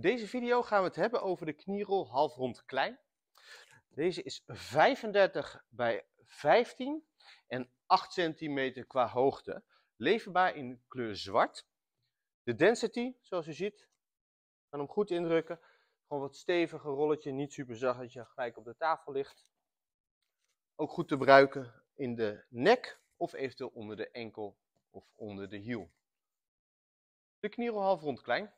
deze video gaan we het hebben over de knierol halfrond klein. Deze is 35 bij 15 en 8 centimeter qua hoogte. Leverbaar in kleur zwart. De density, zoals u ziet, kan hem goed indrukken. Gewoon wat steviger rolletje, niet super zacht dat je gelijk op de tafel ligt. Ook goed te gebruiken in de nek of eventueel onder de enkel of onder de hiel. De knierol halfrond klein.